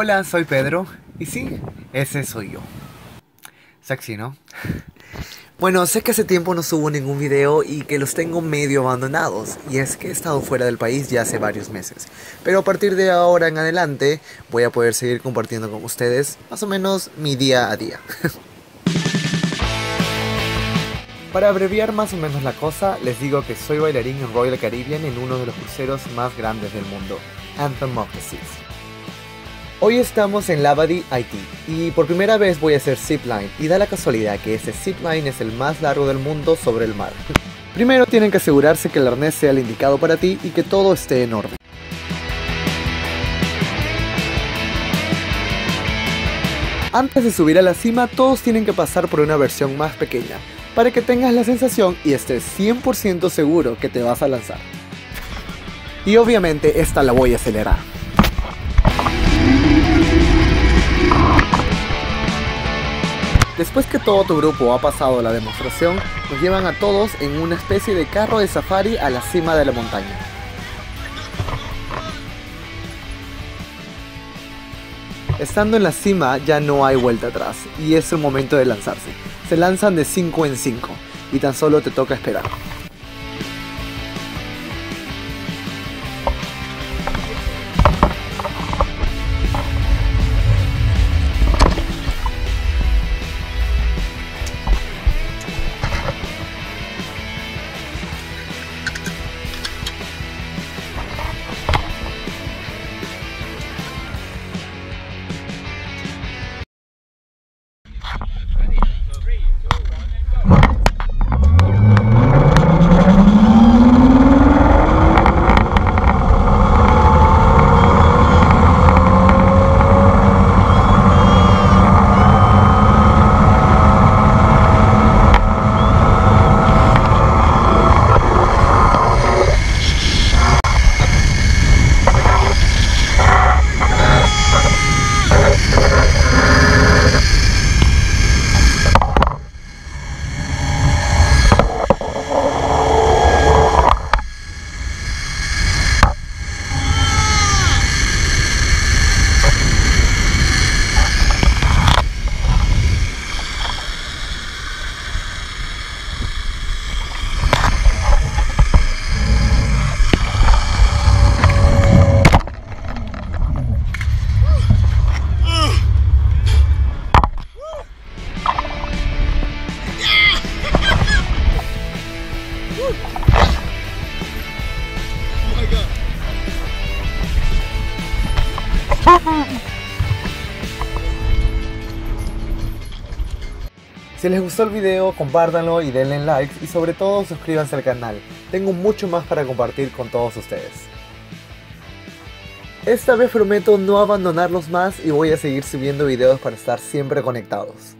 Hola, soy Pedro. Y sí, ese soy yo. Sexy, ¿no? Bueno, sé que hace tiempo no subo ningún video y que los tengo medio abandonados, y es que he estado fuera del país ya hace varios meses. Pero a partir de ahora en adelante voy a poder seguir compartiendo con ustedes más o menos mi día a día. Para abreviar más o menos la cosa, les digo que soy bailarín en Royal Caribbean en uno de los cruceros más grandes del mundo, Anthem of the Seas. Hoy estamos en Labadee, Haití, y por primera vez voy a hacer zipline, y da la casualidad que ese zipline es el más largo del mundo sobre el mar. Primero tienen que asegurarse que el arnés sea el indicado para ti y que todo esté en orden. Antes de subir a la cima, todos tienen que pasar por una versión más pequeña, para que tengas la sensación y estés 100% seguro que te vas a lanzar. Y obviamente esta la voy a acelerar. Después que todo tu grupo ha pasado la demostración, nos llevan a todos en una especie de carro de safari a la cima de la montaña. Estando en la cima ya no hay vuelta atrás y es el momento de lanzarse. Se lanzan de 5 en 5 y tan solo te toca esperar. Si les gustó el video, compártanlo y denle likes y sobre todo suscríbanse al canal. Tengo mucho más para compartir con todos ustedes. Esta vez prometo no abandonarlos más y voy a seguir subiendo videos para estar siempre conectados.